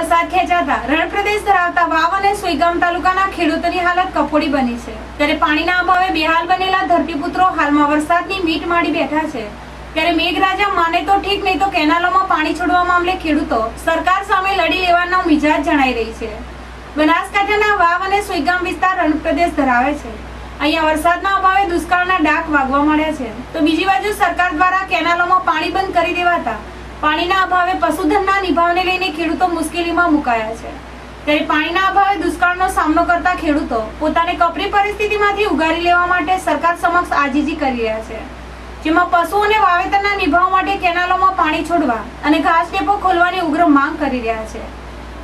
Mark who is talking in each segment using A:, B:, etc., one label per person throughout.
A: વરસાદ ખેંચાતા રણપ્રદેશ ધરાવતા વાવ અને સુઈગામ તાલુકાના ખેડૂતોની હાલત કફોડી બની છે. ત્યારે પાણીના અભાવે બેહાલ બનેલા ધરતીપુત્રો હાલમાં વરસાદની મીટ માડી બેઠા છે. ત્યારે મેઘરાજા માને તો ઠીક, નહીં તો કેનાલોમાં પાણી છોડવા મામલે ખેડૂતો સરકાર સામે લડી લેવાનો મિજાજ જણાઈ રહી છે. બનાસકાંઠાના વાવ અને સુઈગામ વિસ્તાર રણપ્રદેશ ધરાવે છે. અહીંયા વરસાદના અભાવે દુષ્કાળના ડાક વાગવા માંડ્યા છે. તો બીજી બાજુ સરકાર દ્વારા કેનાલોમાં પાણી બંધ કરી દેવાતા પાણીના અભાવે પશુધનના નિભાવને લઈને ખેડૂતો મુશ્કેલીમાં મુકાયા છે. ત્યારે પાણીના અભાવે દુષ્કાળનો સામનો કરતા ખેડૂતો પોતાને કપરી પરિસ્થિતિમાંથી ઉગારી લેવા માટે સરકાર સમક્ષ આજીજી કરી રહ્યા છે. જેમાં પશુઓને વાવેતરના નિભાવ માટે કેનાલોમાં પાણી છોડવા અને ઘાસ ડેપો ખોલવાની ઉગ્ર માંગ કરી રહ્યા છે.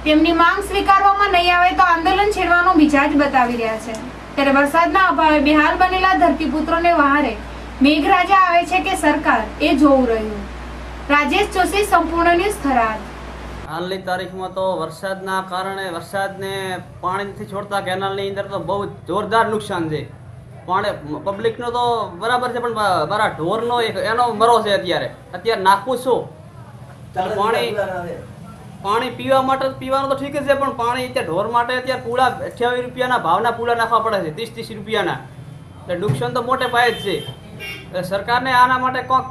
A: તેમની માંગ સ્વીકારવામાં નહીં આવે તો આંદોલન છેડવાનો મિજાજ બતાવી રહ્યા છે. ત્યારે વરસાદના અભાવે બિહાર બનેલા ધરતીપુત્રોને વહારે મેઘરાજા આવે છે કે સરકાર એ જોવું રહ્યું. રાજેશ જોશી સંપૂર્ણ ન્યૂઝ થરાદ.
B: હાલની તારીખમાં તો વરસાદના કારણે વરસાદને પાણી નથી છોડતા કેનાલની અંદર તો બહુ જોરદાર નુકસાન છે. પાણી પબ્લિકનો તો બરાબર છે પણ મારા ઢોરનો એક એનો મરો છે અત્યારે. અત્યારે નાખું છું. પાણી પાણી પીવા માટે પીવાનું તો ઠીક જ છે પણ પાણી અત્યારે ઢોર માટે અત્યારે પૂળા અઠ્યાવીસ રૂપિયાના ભાવના પૂળા નાખવા પડે છે ત્રીસ ત્રીસ રૂપિયાના. એટલે નુકસાન તો મોટે પાયે જ છે. સરકારને આના માટે કોક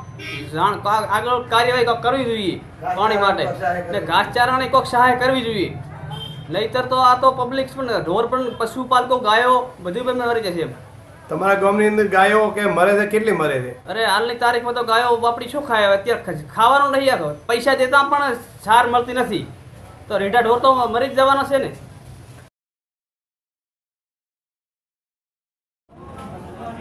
B: જાણ આગળ કાર્યવાહી કોક કરવી જોઈએ પાણી માટે. એટલે ઘાસચારાની કોક સહાય કરવી જોઈએ. નહીતર તો આ તો પબ્લિક પણ ઢોર પણ પશુપાલકો ગાયો બધું પણ મરી જશે
C: તમારા ગામની અંદર ગાયો કે મરે છે? કેટલી મરે છે?
B: અરે હાલની તારીખમાં તો ગાયો બાપડી શું ખાય? અત્યારે ખાવાનું નહીં આખો. પૈસા દેતા પણ સાર મળતી નથી. તો રેઢા ઢોર તો મરી જ જવાના છે ને.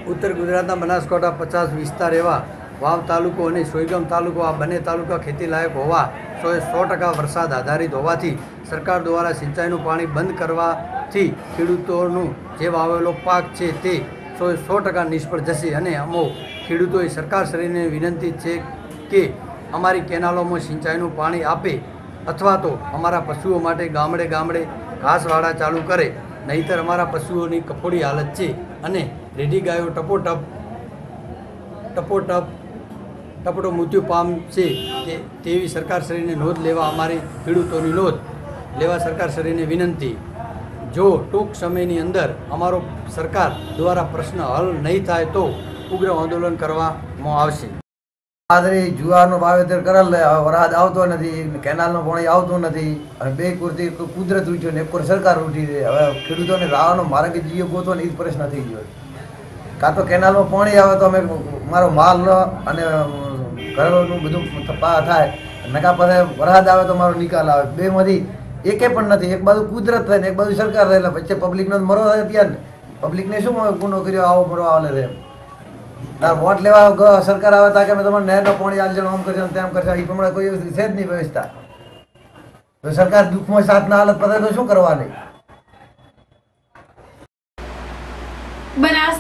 D: ઉત્તર ગુજરાતના બનાસકાંઠા પચાસ વિસ્તાર એવા વાવ તાલુકો અને સોયગામ તાલુકો, આ બંને તાલુકા ખેતીલાયક હોવા સોએ સો ટકા વરસાદ આધારિત હોવાથી સરકાર દ્વારા સિંચાઈનું પાણી બંધ કરવાથી ખેડૂતોનું જે વાવેલો પાક છે તે સોએ સો ટકા નિષ્ફળ જશે અને અમો ખેડૂતોએ સરકારશ્રીને વિનંતી છે કે અમારી કેનાલોમાં સિંચાઈનું પાણી આપે અથવા તો અમારા પશુઓ માટે ગામડે ગામડે ઘાસવાડા ચાલુ કરે, નહીંતર અમારા પશુઓની કફોડી હાલત છે અને રેડી ગાયો ટપોટપ ટપોટપ, ટપટો મૃત્યુ પામશે તે તેવી સરકારશ્રીને નોંધ લેવા અમારી ખેડૂતોની નોંધ લેવા સરકારશ્રીને વિનંતી. જો ટૂંક સમયની અંદર અમારો સરકાર દ્વારા પ્રશ્ન હલ નહીં થાય તો ઉગ્ર આંદોલન કરવામાં આવશે.
E: આદરી જુવારનું વાવેતર કરેલ હવે વરસાદ આવતો નથી, કેનાલનું પાણી આવતું નથી, અને બે કુરતી કુદરત ઉઠ્યો ને એક સરકાર ઉઠી હવે ખેડૂતોને રાવાનો માર્ગ જીવ ગોતો ને એ જ પ્રશ્ન થઈ ગયો કાં તો કેનાલમાં પાણી આવે તો અમે મારો માલ અને ઘરનું બધું પા થાય. નકા પાસે વરસાદ આવે તો મારો નિકાલ આવે. બેમાંથી એકે પણ નથી. એક બાજુ કુદરત થાય ને, એક બાજુ સરકાર થાય એટલે વચ્ચે પબ્લિકનો મરો થાય ત્યાં પબ્લિકને શું ગુનો કર્યો, આવો મરો, આવે એમ તાર વોટ લેવા સરકાર આવે તાકે તમારે નહેરનો પાણી આલજો આમ કરજો તેમ કરજો. એ પ્રમાણે કોઈ છે જ નહીં વ્યવસ્થા. તો સરકાર દુઃખમાં સાથના હાલત પતે તો શું કરવાની?
A: બનાસકાંઠા